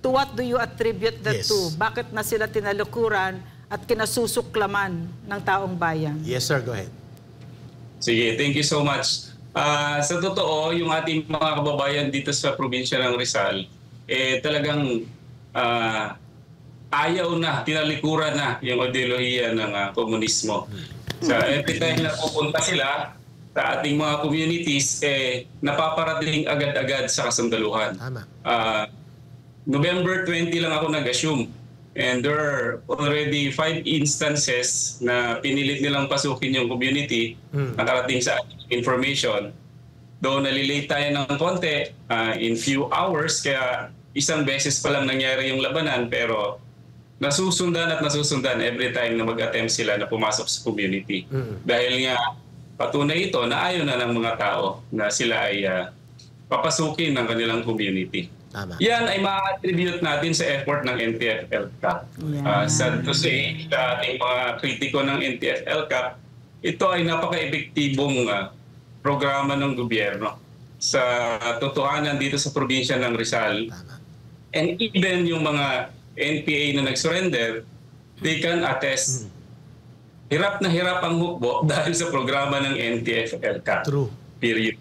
To what do you attribute that Yes. to? Bakit na sila tinalukuran at kinasusuklaman ng taong bayan? Yes, sir. Go ahead. Sige, thank you so much. Ah, sa totoo, yung ating mga kababayan dito sa probinsya ng Rizal, eh talagang ah, ayaw na, tinalikuran na yung ideolohiya ng ah, komunismo. Sa every time na pupunta sila sa ating mga communities, eh napaparating agad-agad sa kasundaluhan. Tama. Ah, November 20 lang ako nag-assume. And there are already five instances na pinilit nilang pasukin yung community Mm. nakarating sa information. Though nalilate tayo ng konti ah, in few hours, kaya isang beses pa lang nangyari yung labanan pero nasusundan at nasusundan every time na mag-attempt sila na pumasok sa community. Mm. Dahil nga patunay ito na ayaw na ng mga tao na sila ay ah, papasukin ng kanilang community. Tama. Yan ay ma-attribute natin sa effort ng NTF-ELCAP. Yan. Uh, sad to say, sa ating mga kritiko ng NTF-ELCAP, ito ay napaka-epektibong ah, programa ng gobyerno sa totohanan dito sa probinsya ng Rizal. Tama. And even yung mga NPA na nag-surrender, they can attest hirap na hirap ang hukbo dahil sa programa ng NTF-ELCAP. True. Period.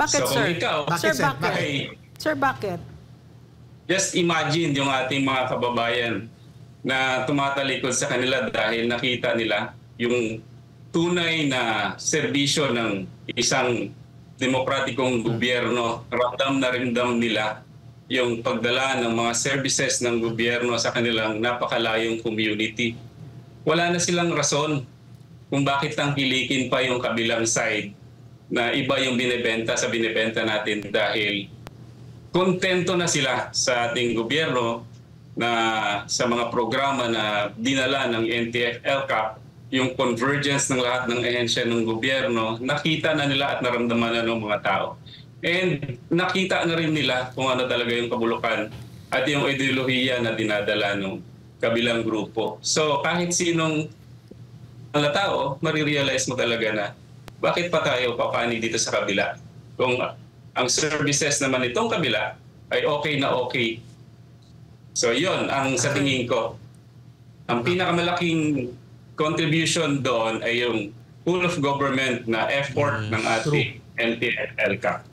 Bakit, so sir? ikaw, Bakit, sir, sir? bakit? ay Sir, bakit? Just imagine yung ating mga kababayan na tumatalikod sa kanila dahil nakita nila yung tunay na serbisyo ng isang demokratikong gobyerno. Ramdam na rimdam nila yung pagdala ng mga services ng gobyerno sa kanilang napakalayong community. Wala na silang rason kung bakit tangkilikin pa yung kabilang side na iba yung binebenta sa binebenta natin dahil kontento na sila sa ating gobyerno na sa mga programa na dinala ng NTF-ELCAP, yung convergence ng lahat ng ehensya ng gobyerno, nakita na nila at naramdaman na ng mga tao. And nakita na rin nila kung ano talaga yung kabulukan at yung ideolohiya na dinadala ng kabilang grupo. So kahit sinong mga tao, marirealize mo talaga na bakit pa tayo papani dito sa kabila? Kung ang services naman itong kabila ay okay na okay. So yon ang sa tingin ko. Ang pinakamalaking contribution doon ay yung full of government na effort ng ating NTF-ELCAP.